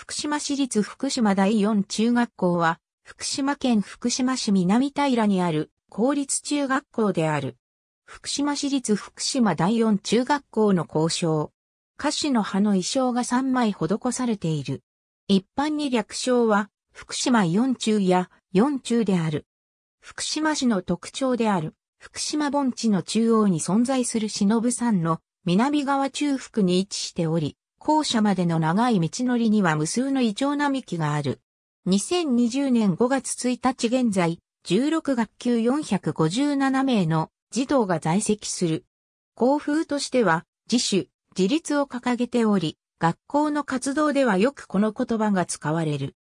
福島市立福島第四中学校は、福島県福島市南平にある公立中学校である。福島市立福島第四中学校の校章。歌詞の葉の衣装が3枚施されている。一般に略称は、福島四中や四中である。福島市の特徴である、福島盆地の中央に存在する忍山の南側中腹に位置しており、校舎までの長い道のりには無数のイチョウ並木がある。2020年5月1日現在、16学級457名の児童が在籍する。校風としては、自主、自立を掲げており、学校の活動ではよくこの言葉が使われる。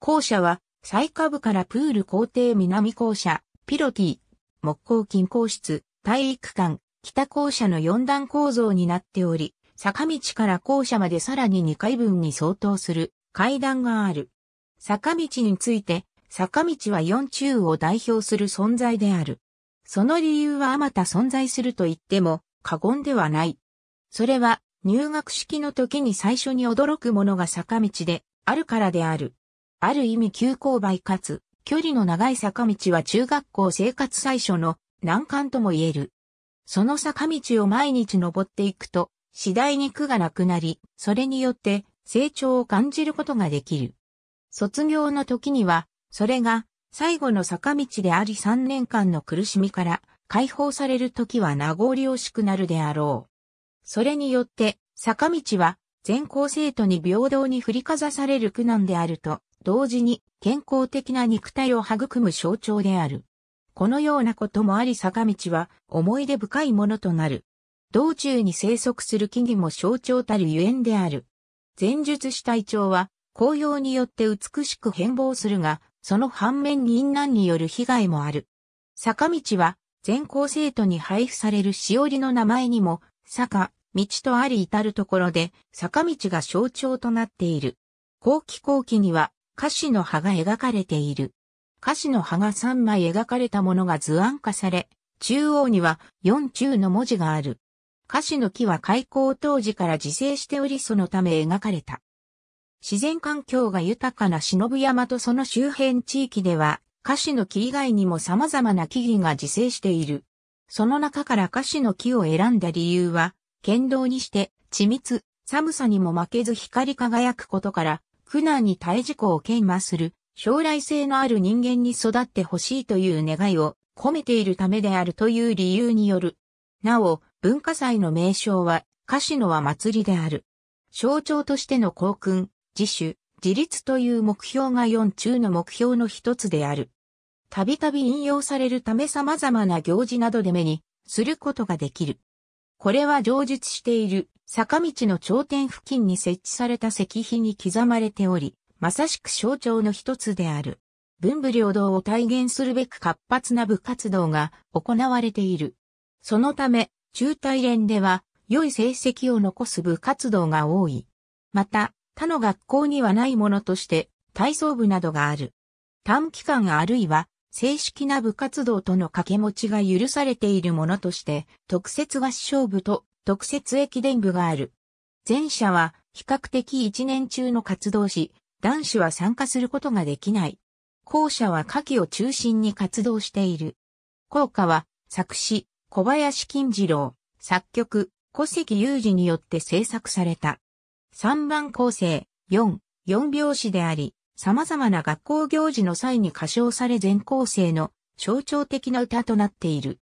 校舎は、最下部からプール校庭南校舎、ピロティ、木工金工室、体育館、北校舎の4段構造になっており、坂道から校舎までさらに2階分に相当する階段がある。坂道について、坂道は4中を代表する存在である。その理由はあまた存在すると言っても過言ではない。それは入学式の時に最初に驚くものが坂道であるからである。ある意味急勾配かつ距離の長い坂道は中学校生活最初の難関とも言える。その坂道を毎日登っていくと次第に苦がなくなり、それによって成長を感じることができる。卒業の時には、それが最後の坂道であり3年間の苦しみから解放される時は名残惜しくなるであろう。それによって坂道は全校生徒に平等に振りかざされる苦難であると、同時に健康的な肉体を育む象徴である。このようなこともあり坂道は思い出深いものとなる。道中に生息する木々も象徴たるゆえんである。前述したイチョウは紅葉によって美しく変貌するが、その反面銀難による被害もある。坂道は全校生徒に配布されるしおりの名前にも、坂、道とあり至るところで坂道が象徴となっている。後期後期には歌詞の葉が描かれている。歌詞の葉が3枚描かれたものが図案化され、中央には4中の文字がある。歌詞の木は開港当時から自生しておりそのため描かれた。自然環境が豊かな忍山とその周辺地域では、歌詞の木以外にも様々な木々が自生している。その中から歌詞の木を選んだ理由は、剣道にして、緻密、寒さにも負けず光り輝くことから、苦難に耐え事故を研磨する、将来性のある人間に育ってほしいという願いを込めているためであるという理由による。なお、文化祭の名称は、カシノは祭りである。象徴としての校訓、自主、自立という目標が4中の目標の一つである。たびたび引用されるため様々な行事などで目にすることができる。これは上述している坂道の頂点付近に設置された石碑に刻まれており、まさしく象徴の一つである。文武両道を体現するべく活発な部活動が行われている。そのため、中大連では良い成績を残す部活動が多い。また、他の学校にはないものとして体操部などがある。短期間あるいは正式な部活動との掛け持ちが許されているものとして特設合唱部と特設駅伝部がある。前者は比較的一年中の活動し、男子は参加することができない。後者は夏季を中心に活動している。校歌は作詞、小林金次郎、作曲、小関裕二によって制作された。三番構成、四、四拍子であり、様々な学校行事の際に歌唱され全校生の象徴的な歌となっている。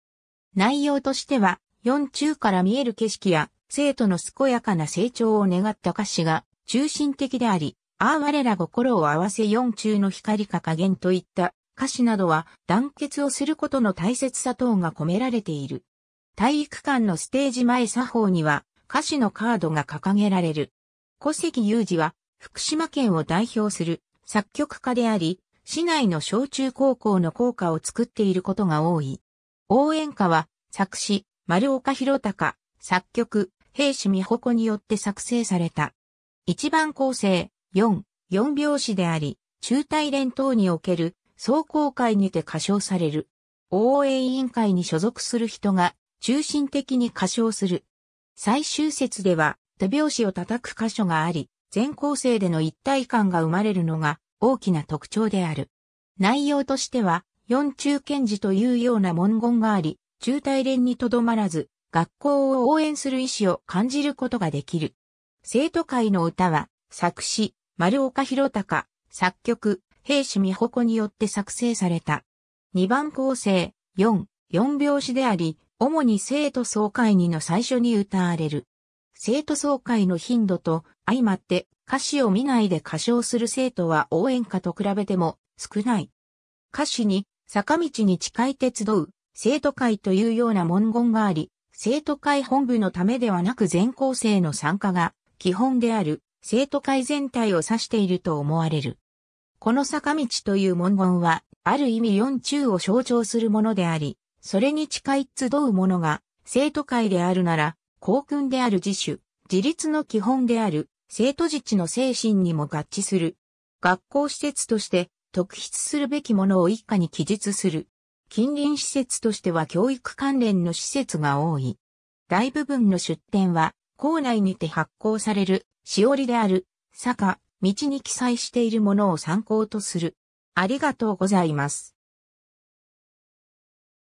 内容としては、四中から見える景色や生徒の健やかな成長を願った歌詞が中心的であり、ああ我ら心を合わせ四中の光か加減といった歌詞などは団結をすることの大切さ等が込められている。体育館のステージ前作法には歌詞のカードが掲げられる。小関裕二は福島県を代表する作曲家であり、市内の小中高校の校歌を作っていることが多い。応援歌は作詞、丸岡弘隆、作曲、兵士美穂子によって作成された。一番構成、4、4拍子であり、中大連等における壮行会にて歌唱される。応援委員会に所属する人が中心的に歌唱する。最終節では手拍子を叩く箇所があり、全校生での一体感が生まれるのが大きな特徴である。内容としては、四中堅事というような文言があり、中大連にとどまらず、学校を応援する意思を感じることができる。生徒会の歌は、作詞、丸岡弘隆、作曲、兵士美穂子によって作成された。二番構成、四、四拍子であり、主に生徒総会にの最初に歌われる。生徒総会の頻度と相まって歌詞を見ないで歌唱する生徒は応援歌と比べても少ない。歌詞に坂道に近い鉄道、生徒会というような文言があり、生徒会本部のためではなく全校生の参加が基本である生徒会全体を指していると思われる。この坂道という文言は、ある意味四中を象徴するものであり、それに近い集うものが生徒会であるなら、校訓である自主、自立の基本である生徒自治の精神にも合致する。学校施設として特筆するべきものを一家に記述する。近隣施設としては教育関連の施設が多い。大部分の出展は校内にて発行されるしおりである坂、道に記載しているものを参考とする。ありがとうございます。